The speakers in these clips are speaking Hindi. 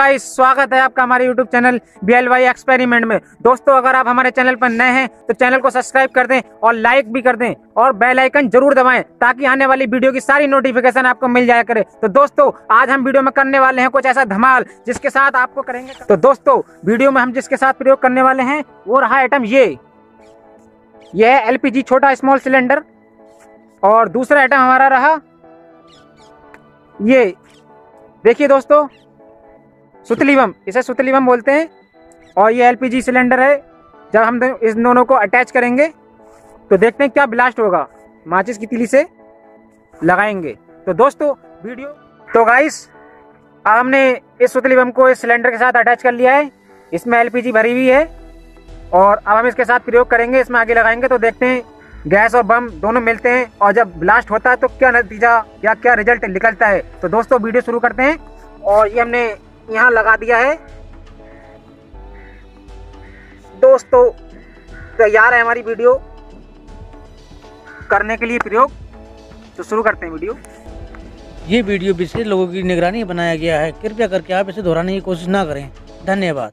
गाइस, स्वागत है आपका हमारे YouTube channel B L Y experiment में। दोस्तों, अगर आप हमारे चैनल पर नए हैं तो चैनल को सब्सक्राइब कर दें और लाइक भी कर दें और बेल आइकन ज़रूर दबाएँ ताकि आने वाली वीडियो की सारी नोटिफिकेशन आपको मिल जाया करे। तो दोस्तों, आज हम वीडियो में करने वाले हैं कुछ ऐसा धमाल जिसके साथ आपको करेंगे तो दोस्तों, वीडियो में हम जिसके साथ प्रयोग करने वाले हैं, वो रहा आइटम ये। ये है एलपीजी छोटा स्मॉल सिलेंडर और दूसरा आइटम हमारा रहा ये। देखिए दोस्तों सुतलीवम, इसे सुतलीवम बोलते हैं। और ये एलपीजी सिलेंडर है, जब हम इस दोनों को अटैच करेंगे तो देखते हैं क्या ब्लास्ट होगा। माचिस की तिली से लगाएँगे। तो दोस्तों, वीडियो तो गाइस हमने इस सुतलीवम को इस सिलेंडर के साथ अटैच कर लिया है। इसमें एलपीजी भरी हुई है। और अब हम इसके साथ प्रयोग करेंगे, इसमें आगे लगाएँगे तो देखते हैं। गैस और बम दोनों मिलते हैं, और जब ब्लास्ट होता है तो क्या नतीजा या क्या रिज़ल्ट निकलता है। तो दोस्तों, वीडियो शुरू करते हैं। और ये हमने यहाँ लगा दिया है। दोस्तों, तैयार है हमारी वीडियो। करने के लिए प्रयोग। तो शुरू करते हैं वीडियो। ये वीडियो विशेष लोगों की निगरानी बनाया गया है। कृपया करके आप इसे दोहराने की कोशिश ना करें। धन्यवाद।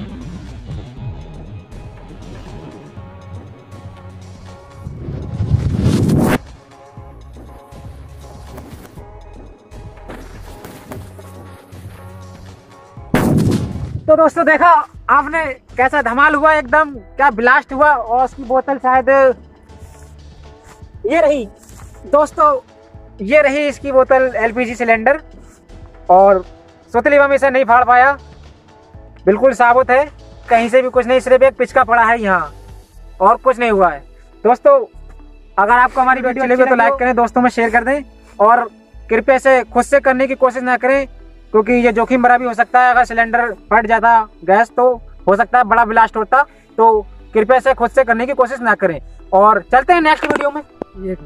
तो दोस्तों देखा आपने कैसा धमाल हुआ एकदम क्या ब्लास्ट हुआ और उसकी बोतल शायद ये रही। दोस्तों ये रही इसकी बोतल एलपीजी सिलेंडर और सुतली में इसे नहीं फाड़ पाया। बिल्कुल साबुत है कहीं से भी कुछ नहीं सिर्फ़ एक पिचका पड़ा है यहाँ और कुछ नहीं हुआ है। दोस्तों अगर आपको हमारी वीडियो अच्छी लगी तो लाइक करें दोस्तों में शेयर कर दें और कृपया से खुद से करने की कोशिश ना करें। क्योंकि ये जोखिम भरा भी हो सकता है, अगर सिलेंडर फट जाता गैस तो हो सकता है बड़ा ब्लास्ट होता। तो कृपया से खुद से करने की कोशिश ना करें। और चलते हैं नेक्स्ट वीडियो में। एक